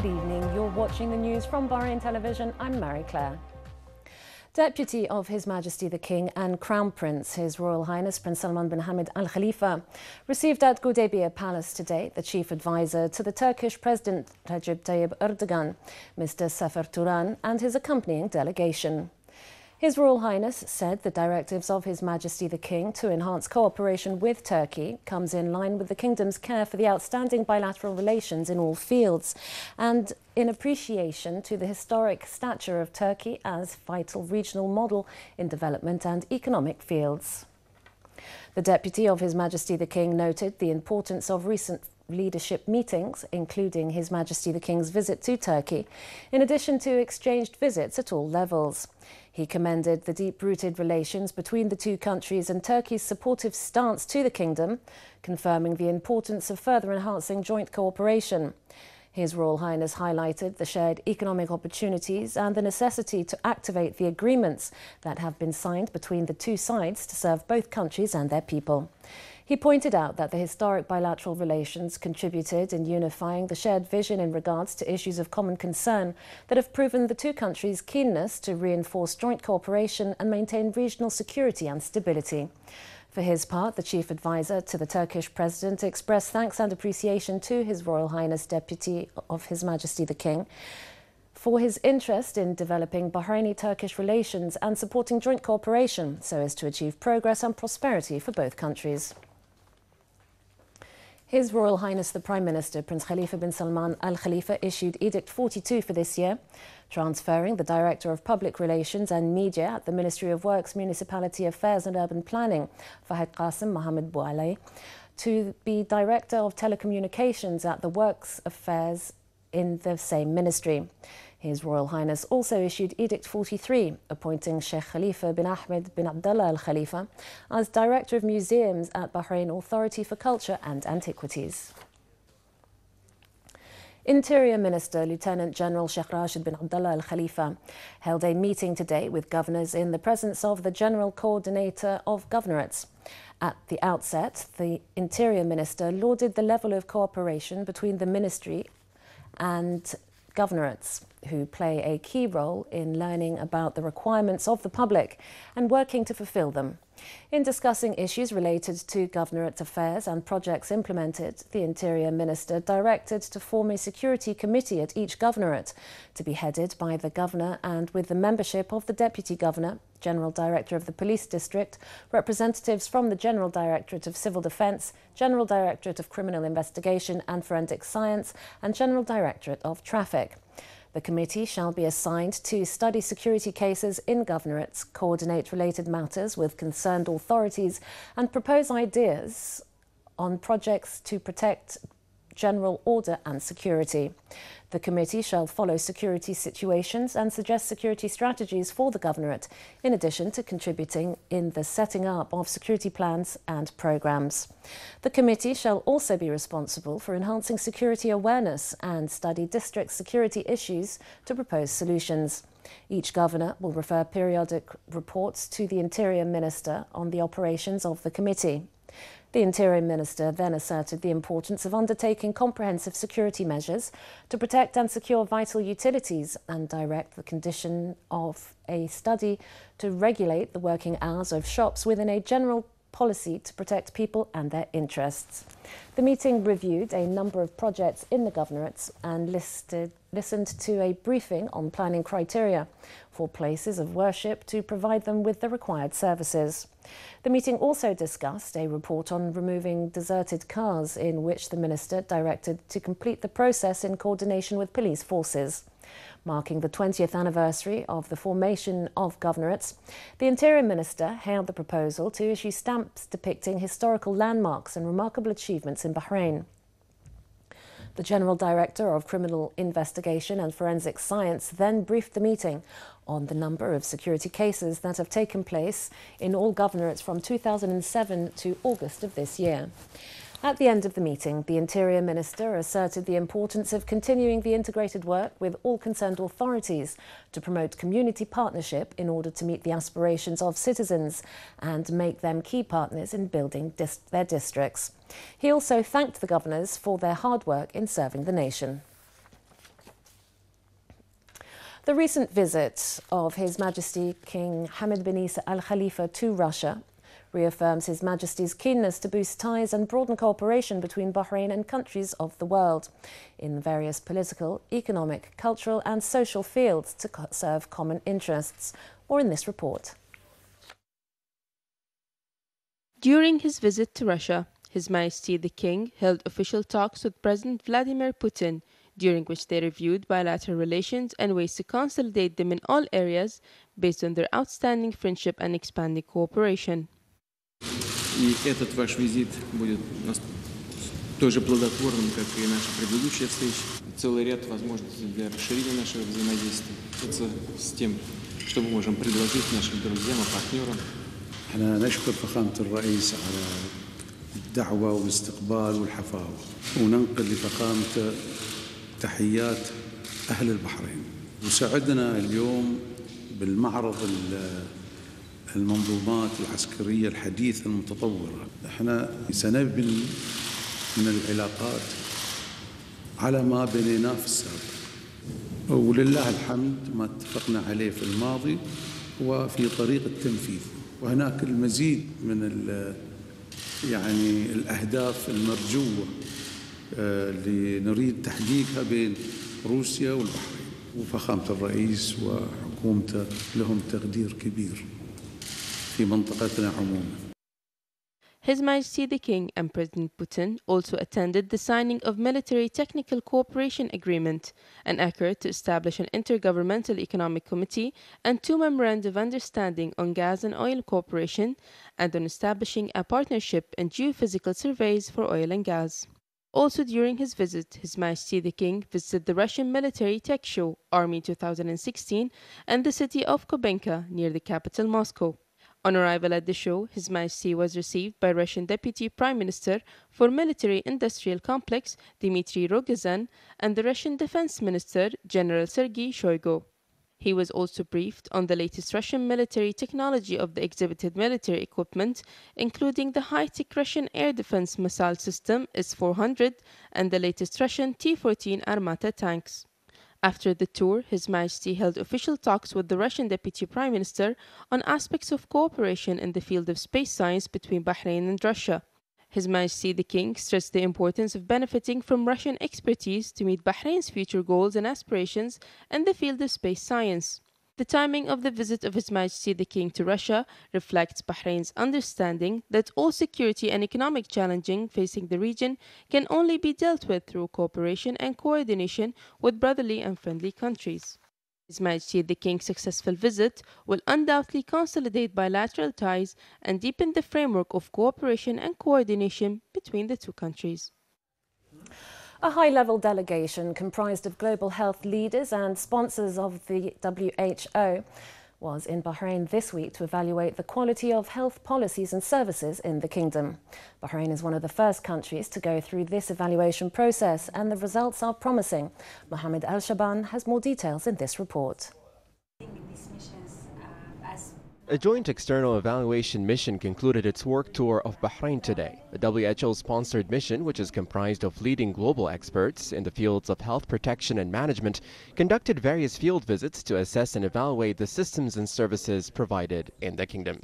Good evening. You're watching the news from Bahrain Television. I'm Mary Claire. Deputy of His Majesty the King and Crown Prince, His Royal Highness Prince Salman bin Hamad Al Khalifa, received at Gudaibiya Palace today the chief advisor to the Turkish President Recep Tayyip Erdogan, Mr. Sefer Turan, and his accompanying delegation. His Royal Highness said the directives of His Majesty the King to enhance cooperation with Turkey comes in line with the Kingdom's care for the outstanding bilateral relations in all fields and in appreciation to the historic stature of Turkey as vital regional model in development and economic fields. The Deputy of His Majesty the King noted the importance of recent leadership meetings, including His Majesty the King's visit to Turkey, in addition to exchanged visits at all levels. He commended the deep rooted relations between the two countries and Turkey's supportive stance to the kingdom, confirming the importance of further enhancing joint cooperation. His Royal Highness highlighted the shared economic opportunities and the necessity to activate the agreements that have been signed between the two sides to serve both countries and their people. He pointed out that the historic bilateral relations contributed in unifying the shared vision in regards to issues of common concern that have proven the two countries' keenness to reinforce joint cooperation and maintain regional security and stability. For his part, the chief advisor to the Turkish president expressed thanks and appreciation to His Royal Highness Deputy of His Majesty the King for his interest in developing Bahraini Turkish relations and supporting joint cooperation so as to achieve progress and prosperity for both countries. His Royal Highness the Prime Minister, Prince Khalifa bin Salman Al Khalifa, issued Edict 42 for this year, transferring the Director of Public Relations and Media at the Ministry of Works, Municipality Affairs and Urban Planning, Fahad Qasim Mohammed Boualay, to be Director of Telecommunications at the Works Affairs in the same ministry. His Royal Highness also issued Edict 43, appointing Sheikh Khalifa bin Ahmed bin Abdullah Al Khalifa as Director of Museums at Bahrain Authority for Culture and Antiquities. Interior Minister Lieutenant General Sheikh Rashid bin Abdullah Al Khalifa held a meeting today with governors in the presence of the General Coordinator of Governorates. At the outset, the Interior Minister lauded the level of cooperation between the ministry and governorates who play a key role in learning about the requirements of the public and working to fulfil them. In discussing issues related to governorate affairs and projects implemented, the Interior Minister directed to form a security committee at each governorate to be headed by the governor and with the membership of the Deputy Governor, General Director of the Police District, representatives from the General Directorate of Civil Defence, General Directorate of Criminal Investigation and Forensic Science, and General Directorate of Traffic. The committee shall be assigned to study security cases in governorates, coordinate related matters with concerned authorities, and propose ideas on projects to protect general order and security. The committee shall follow security situations and suggest security strategies for the governorate, in addition to contributing in the setting up of security plans and programmes. The committee shall also be responsible for enhancing security awareness and study district security issues to propose solutions. Each governor will refer periodic reports to the Interior Minister on the operations of the committee. The Interior Minister then asserted the importance of undertaking comprehensive security measures to protect and secure vital utilities and direct the condition of a study to regulate the working hours of shops within a general policy to protect people and their interests. The meeting reviewed a number of projects in the governorates and listed, listened to a briefing on planning criteria for places of worship to provide them with the required services. The meeting also discussed a report on removing deserted cars in which the minister directed to complete the process in coordination with police forces marking the 20th anniversary of the formation of governorates, the Interior Minister hailed the proposal to issue stamps depicting historical landmarks and remarkable achievements in Bahrain. The General Director of Criminal Investigation and Forensic Science then briefed the meeting on the number of security cases that have taken place in all governorates from 2007 to August of this year. At the end of the meeting, the Interior Minister asserted the importance of continuing the integrated work with all concerned authorities to promote community partnership in order to meet the aspirations of citizens and make them key partners in building dis their districts. He also thanked the governors for their hard work in serving the nation. The recent visit of His Majesty King Hamad bin Isa Al Khalifa to Russia reaffirms His Majesty's keenness to boost ties and broaden cooperation between Bahrain and countries of the world in various political, economic, cultural, and social fields to serve common interests. or in this report. During his visit to Russia, His Majesty the King held official talks with President Vladimir Putin, during which they reviewed bilateral relations and ways to consolidate them in all areas based on their outstanding friendship and expanding cooperation. И этот ваш визит будет тоже плодотворным, как и наша предыдущая встреча. Целый ряд возможностей для расширения нашего взаимодействия. Это с тем, что мы можем предложить нашим друзьям и партнерам. احنا نشكر فخامة الرئيس على الدعوة والاستقبال والحفاوة وننقل لفخامته تحيات أهل البحرين وسعدنا اليوم بالمعرض المنظومات العسكرية الحديثة المتطورة. إحنا سنبني من العلاقات على ما بنيناه في السابق. ولله الحمد ما اتفقنا عليه في الماضي وفي طريق التنفيذ. وهناك المزيد من يعني الأهداف المرجوة اللي نريد تحقيقها بين روسيا والبحرين. وفخامة الرئيس وحكومته لهم تقدير كبير. في منطقتنا عموما. His Majesty the King and President Putin also attended the signing of Military Technical Cooperation Agreement, an effort to establish an intergovernmental economic committee and two memoranda of understanding on gas and oil cooperation and on establishing a partnership in geophysical surveys for oil and gas. Also during his visit, His Majesty the King visited the Russian Military Tech Show Army 2016 and the city of Kubinka near the capital Moscow. On arrival at the show, His Majesty was received by Russian Deputy Prime Minister for Military Industrial Complex Dmitry Rogozin and the Russian Defense Minister General Sergei Shoigu. He was also briefed on the latest Russian military technology of the exhibited military equipment, including the high-tech Russian air defense missile system S-400 and the latest Russian T-14 Armata tanks. After the tour, His Majesty held official talks with the Russian Deputy Prime Minister on aspects of cooperation in the field of space science between Bahrain and Russia. His Majesty the King stressed the importance of benefiting from Russian expertise to meet Bahrain's future goals and aspirations in the field of space science. The timing of the visit of His Majesty the King to Russia reflects Bahrain's understanding that all security and economic challenges facing the region can only be dealt with through cooperation and coordination with brotherly and friendly countries. His Majesty the King's successful visit will undoubtedly consolidate bilateral ties and deepen the framework of cooperation and coordination between the two countries. A high level delegation comprised of global health leaders and sponsors of the WHO was in Bahrain this week to evaluate the quality of health policies and services in the kingdom. Bahrain is one of the first countries to go through this evaluation process, and the results are promising. Mohammed Al Shaban has more details in this report. A joint external evaluation mission concluded its work tour of Bahrain today. The WHO sponsored mission, which is comprised of leading global experts in the fields of health protection and management, conducted various field visits to assess and evaluate the systems and services provided in the kingdom.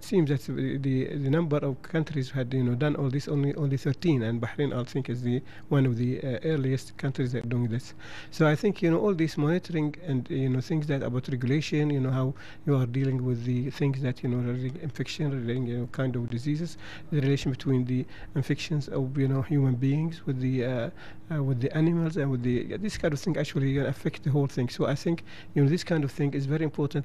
It seems that the, the number of countries had you know done all this only only 13, and Bahrain I think is the one of the uh, earliest countries that doing this. So I think you know all this monitoring and you know things that about regulation, you know how you are dealing with the things that you know relating infection, relating you know kind of diseases, the relation between the infections of you know human beings with the uh, uh, with the animals and with the this kind of thing actually affect the whole thing. So I think you know this kind of thing is very important.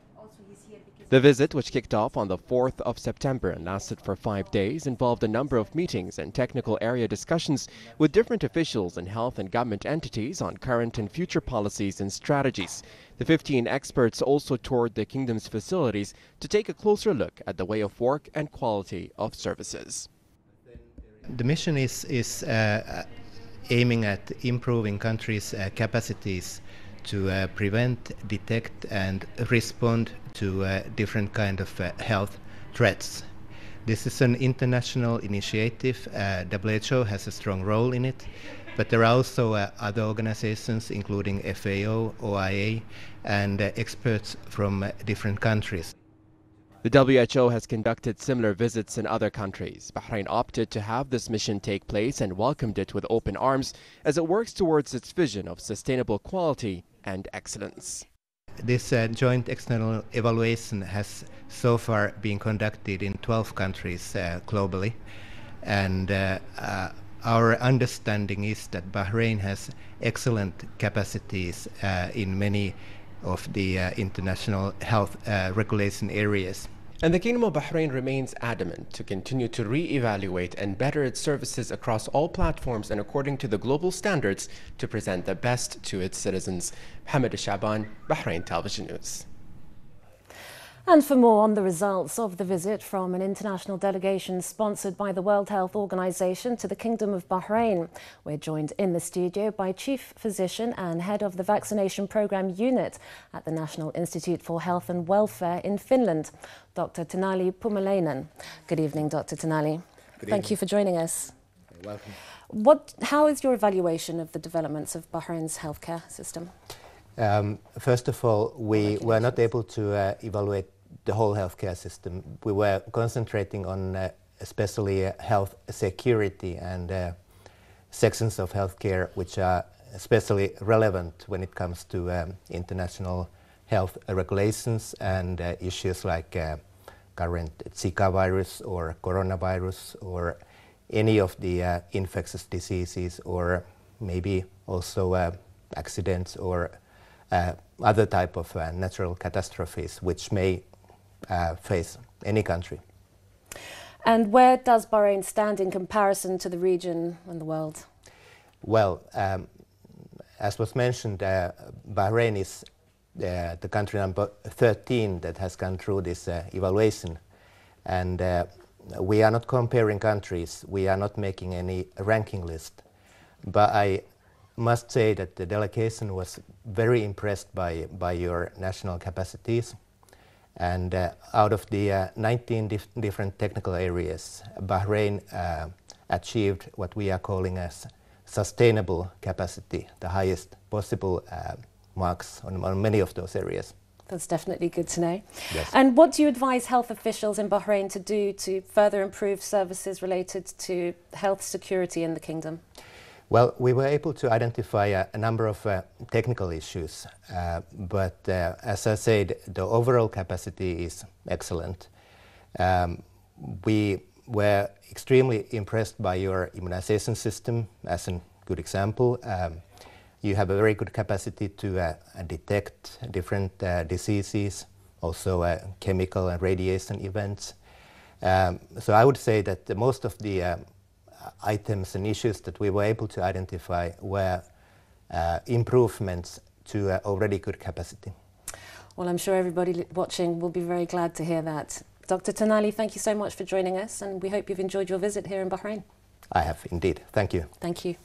The visit, which kicked off on the 4th of September and lasted for five days, involved a number of meetings and technical area discussions with different officials and health and government entities on current and future policies and strategies. The 15 experts also toured the kingdom's facilities to take a closer look at the way of work and quality of services. The mission is, is uh, aiming at improving countries' uh, capacities to uh, prevent, detect, and respond to uh, different kind of uh, health threats. This is an international initiative. WHO has a strong role in it, but there are also uh, other organizations, including FAO, OIE, and uh, experts from uh, different countries. The WHO has conducted similar visits in other countries. Bahrain opted to have this mission take place and welcomed it with open arms as it works towards its vision of sustainable quality and excellence. This uh, joint external evaluation has so far been conducted in 12 countries uh, globally, and uh, uh our understanding is that Bahrain has excellent capacities uh, in many of the uh, international health regulation areas. And the Kingdom of Bahrain remains adamant to continue to re-evaluate and better its services across all platforms and according to the global standards to present the best to its citizens. Hamid Shaban, Bahrain Television News. And for more on the results of the visit from an international delegation sponsored by the World Health Organization to the Kingdom of Bahrain, we're joined in the studio by Chief Physician and Head of the Vaccination Programme Unit at the National Institute for Health and Welfare in Finland, Dr. Taneli Puumalainen. Good evening, Dr. Taneli. Good Thank evening. you for joining us. You're welcome. What, how is your evaluation of the developments of Bahrain's healthcare system? Um, first of all, we were not able to uh, evaluate the whole healthcare system. We were concentrating on uh, especially uh, health security and uh, sections of healthcare which are especially relevant when it comes to um, international health regulations and uh, issues like uh, current Zika virus or coronavirus or any of the infectious diseases or maybe also accidents or other type of natural catastrophes which may uh, face any country. And where does Bahrain stand in comparison to the region and the world? Well, um, as was mentioned, uh, Bahrain is uh, the country number 13 that has gone through this uh, evaluation. And uh, we are not comparing countries, we are not making any ranking list. But I must say that the delegation was very impressed by, by your national capacities and uh, out of the uh, 19 dif different technical areas, Bahrain uh, achieved what we are calling as sustainable capacity, the highest possible uh, marks on, on, many of those areas. That's definitely good to know. Yes. And what do you advise health officials in Bahrain to do to further improve services related to health security in the kingdom? Well, we were able to identify a, a number of uh, technical issues, uh, but uh, as I said, the overall capacity is excellent. Um, we were extremely impressed by your immunization system as a good example. Um, you have a very good capacity to uh, detect different uh, diseases, also uh, chemical and radiation events. Um, so I would say that most of the items and issues that we were able to identify were uh, improvements to uh, already good capacity. Well, I'm sure everybody watching will be very glad to hear that. Dr. Taneli, thank you so much for joining us, and we hope you've enjoyed your visit here in Bahrain. I have indeed. Thank you. Thank you.